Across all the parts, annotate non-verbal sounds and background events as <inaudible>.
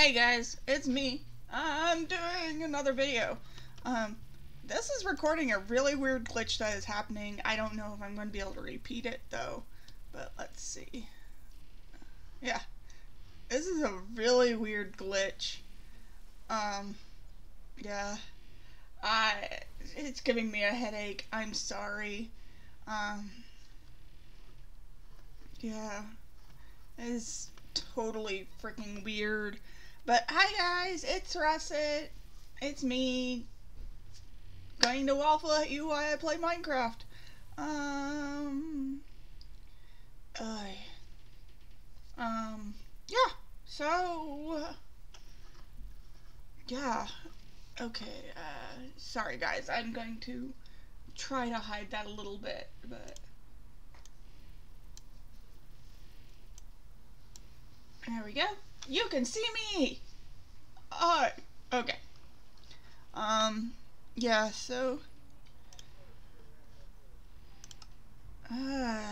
Hey guys, it's me. I'm doing another video. Um, this is recording a really weird glitch that is happening. I don't know if I'm going to be able to repeat it though, but let's see. Yeah, this is a really weird glitch. Um, yeah, I, it's giving me a headache. I'm sorry. Um, yeah, it's totally freaking weird. But hi guys, it's Russet. It's me going to waffle at you while I play Minecraft. Um, I, um, yeah. So, yeah. Okay. Uh, sorry guys. I'm going to try to hide that a little bit, but. There we go. You can see me! Alright, okay. Um, yeah, so... Uh,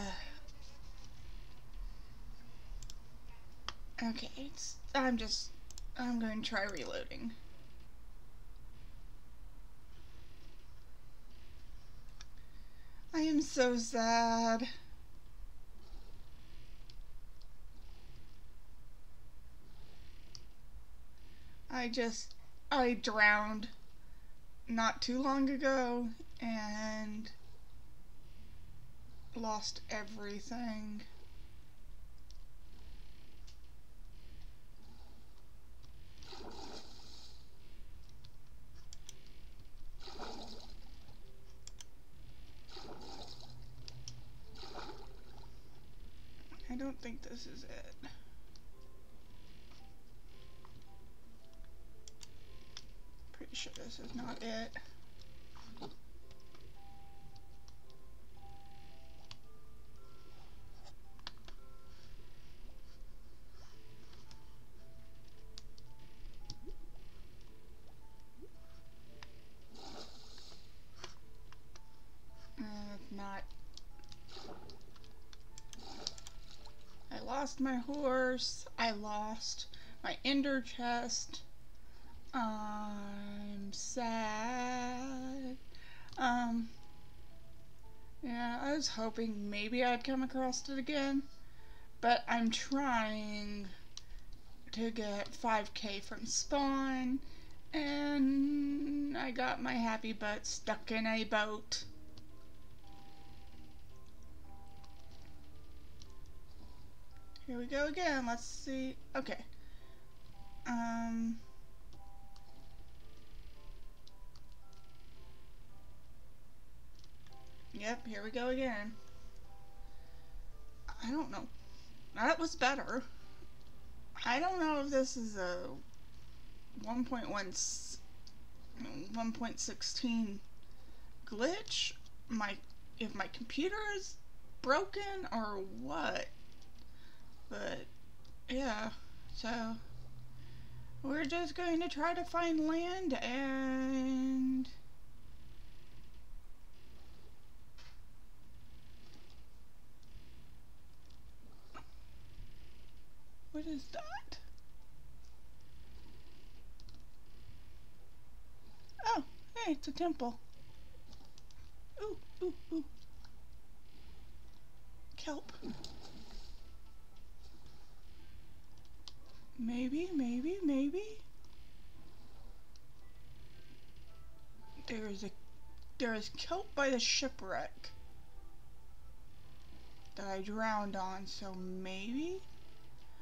okay, it's, I'm just, I'm going to try reloading. I am so sad. I just, I drowned not too long ago and lost everything. I don't think this is it. Pretty sure this is not it. Uh, not. I lost my horse. I lost my ender chest. I'm sad. Um, yeah, I was hoping maybe I'd come across it again, but I'm trying to get 5k from spawn, and I got my happy butt stuck in a boat. Here we go again. Let's see. Okay. Um. Yep, here we go again. I don't know. That was better. I don't know if this is a 1.1 1.16 glitch. My if my computer is broken or what. But yeah, so we're just going to try to find land and What is that? Oh, hey, it's a temple. Ooh, ooh, ooh. Kelp. Maybe, maybe, maybe. There is a there is kelp by the shipwreck that I drowned on, so maybe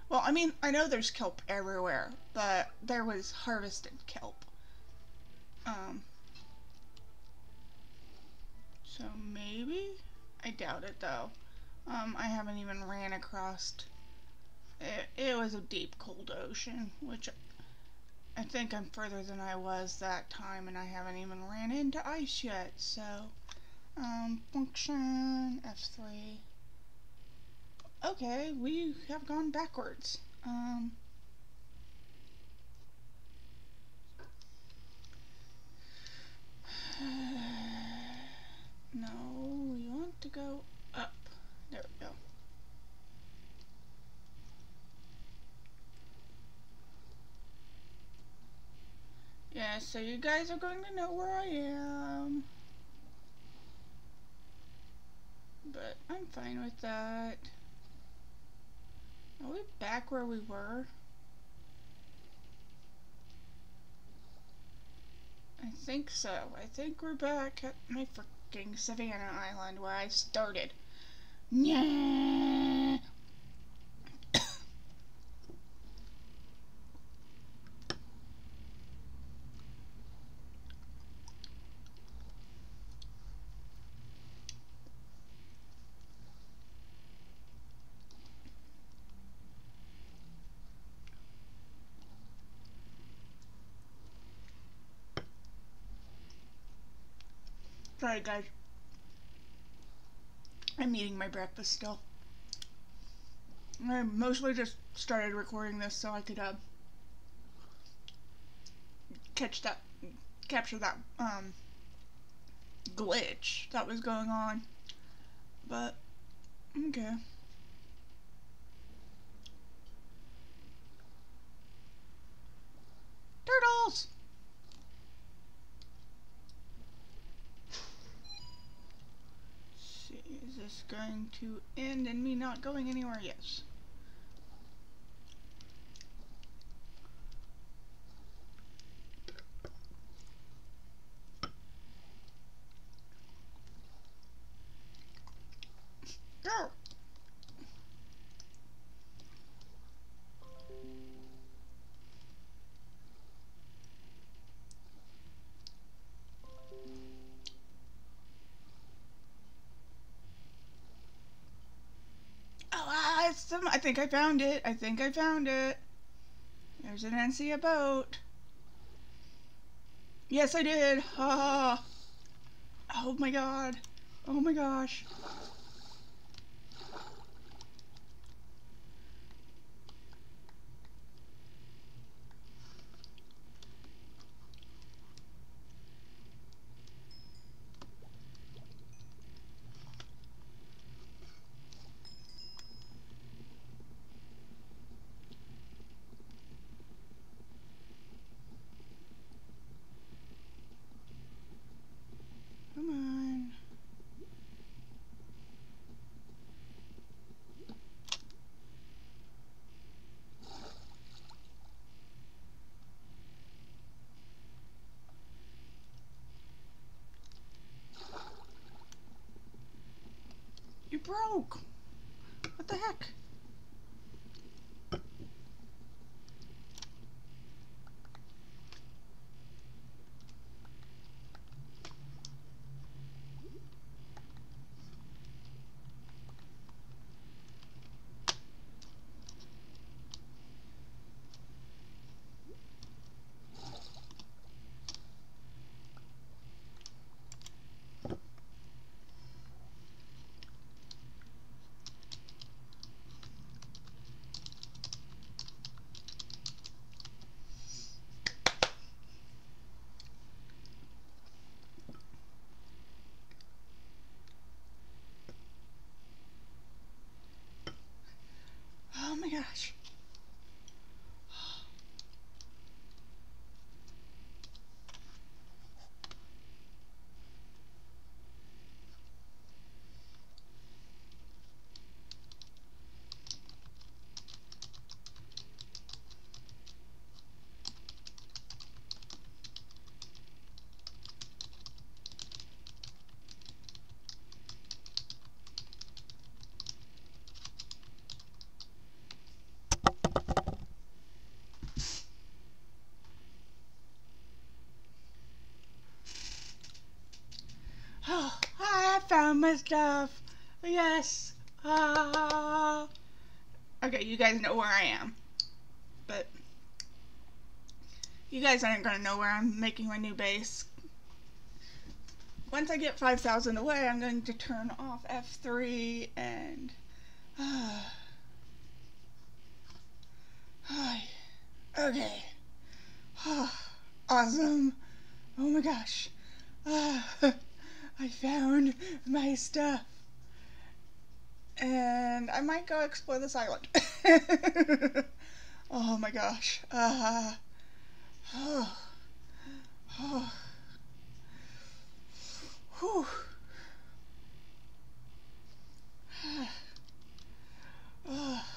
well, I mean, I know there's kelp everywhere, but there was harvested kelp. Um, so maybe? I doubt it, though. Um, I haven't even ran across... It, it was a deep, cold ocean, which I think I'm further than I was that time, and I haven't even ran into ice yet, so... Um, function, F3 okay, we have gone backwards. Um, <sighs> no, we want to go up. There we go. Yeah, so you guys are going to know where I am. But I'm fine with that. Are we back where we were? I think so. I think we're back at my freaking Savannah Island where I started. Yeah. Sorry, guys. I'm eating my breakfast still. I mostly just started recording this so I could uh, catch that, capture that um, glitch that was going on. But okay. Turtles. This going to end in me not going anywhere? Yes. Think I found it. I think I found it. There's an NC boat. Yes, I did. Ha. Oh my god. Oh my gosh. Broke. What the heck? Oh my gosh. Oh, My stuff. Yes. Ah. Okay, you guys know where I am. But you guys aren't going to know where I'm making my new base. Once I get 5,000 away, I'm going to turn off F3 and... Uh, okay. awesome. Oh my gosh. Uh, <laughs> I found my stuff. And I might go explore this island. <laughs> oh my gosh. Uh, oh. <sighs> Oh. Whew. oh. <sighs>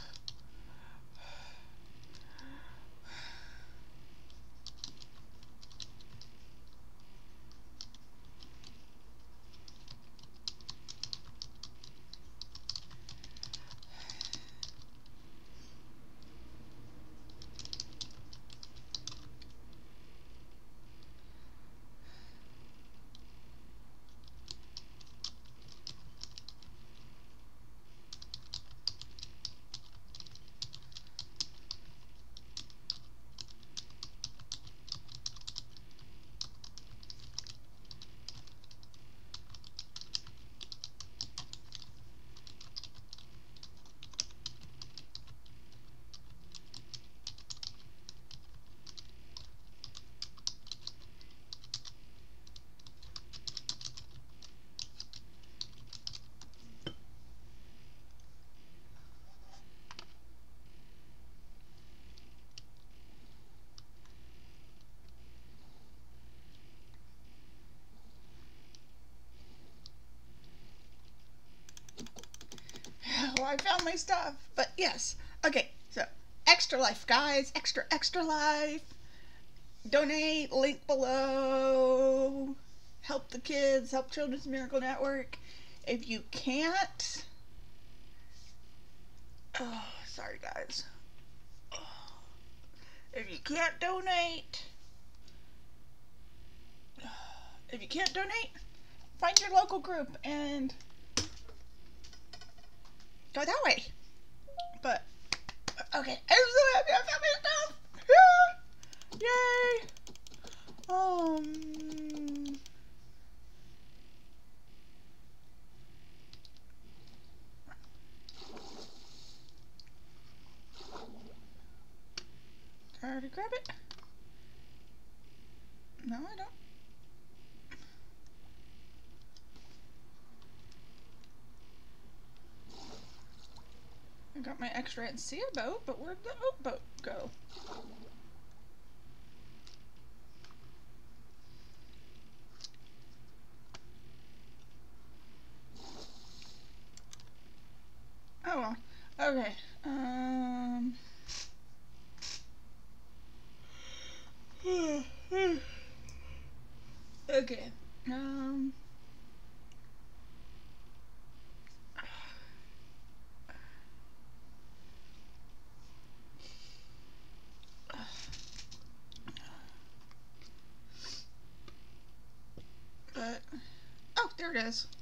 I found my stuff. But yes. Okay, so Extra Life, guys. Extra, extra life. Donate, link below. Help the kids, help Children's Miracle Network. If you can't, oh, sorry guys. If you can't donate, if you can't donate, find your local group and go that way. But okay, I'm so happy I found my stuff. Yeah. <laughs> Yay! Um. Try to grab it. No, I don't. I got my extra and see a boat, but where'd the oat boat go? Oh well. Okay. Um. okay. Um. But oh, there it is.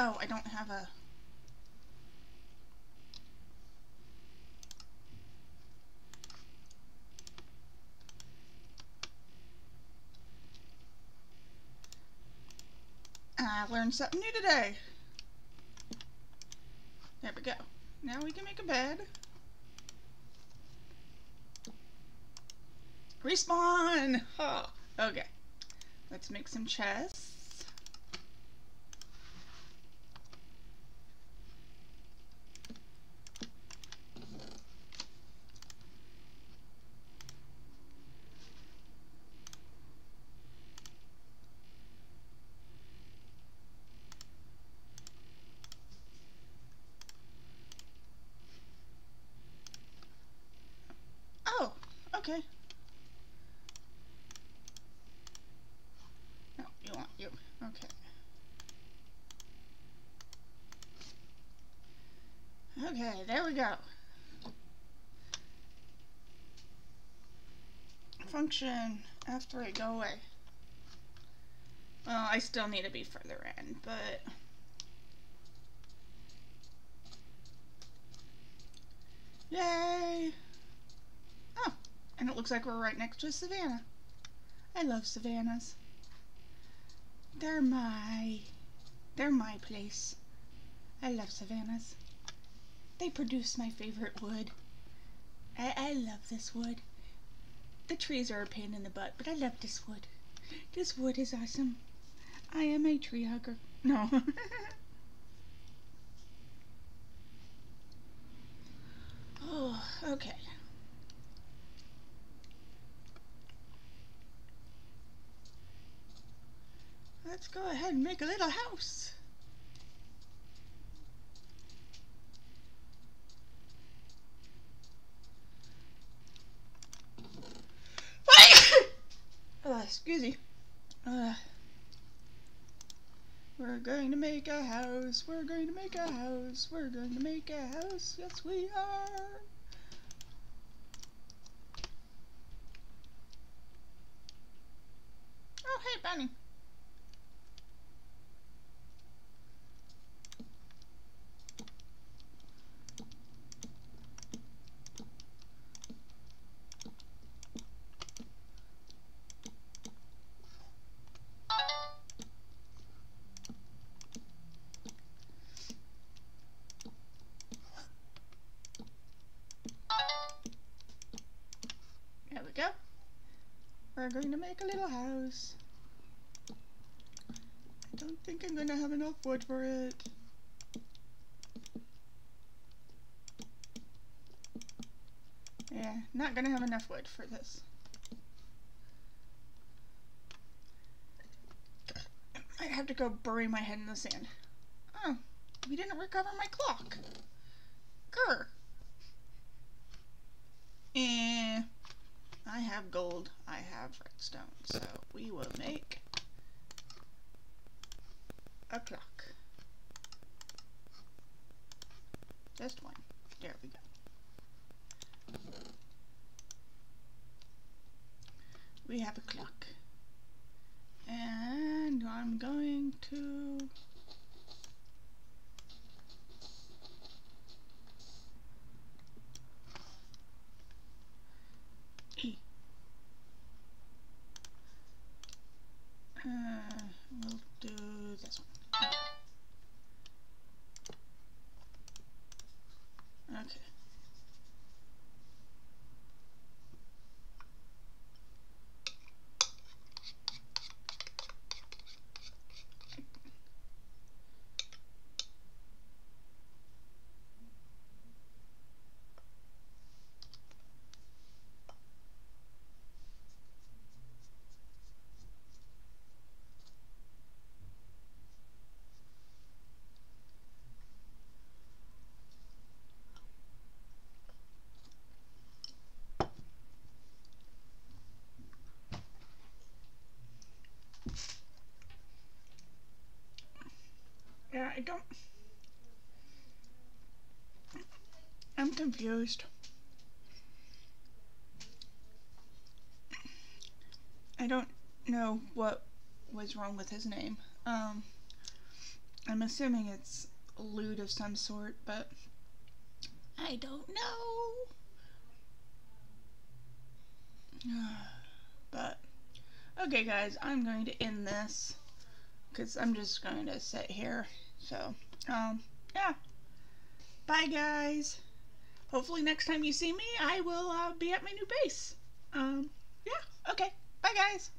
Oh, I don't have a. I learned something new today. There we go. Now we can make a bed. Respawn! Oh, <laughs> okay. Let's make some chests. Okay. No, you want you. Okay. Okay, there we go. Function after I go away. Well, I still need to be further in, but... Yay! And it looks like we're right next to a savanna. I love savannas. They're my... They're my place. I love savannas. They produce my favorite wood. I, I love this wood. The trees are a pain in the butt, but I love this wood. This wood is awesome. I am a tree hugger. No. <laughs> oh, okay. Let's go ahead and make a little house. <coughs> uh, excuse me. Uh, we're going to make a house. We're going to make a house. We're going to make a house. Yes, we are. Oh, hey, Bunny. There we go. We're going to make a little house. I don't think I'm going to have enough wood for it. Yeah, not going to have enough wood for this. I have to go bury my head in the sand. Oh, we didn't recover my clock. Grr. Eh. I have gold, I have redstone, so we will make a clock. Just one. There we go. We have a clock. And I'm going to Uh, we'll do this one. Okay. Yeah, I don't. I'm confused. I don't know what was wrong with his name. Um, I'm assuming it's loot of some sort, but I don't know. <sighs> but, okay guys, I'm going to end this because I'm just going to sit here. So, um, yeah. Bye, guys. Hopefully next time you see me, I will uh, be at my new base. Um, yeah, okay. Bye, guys.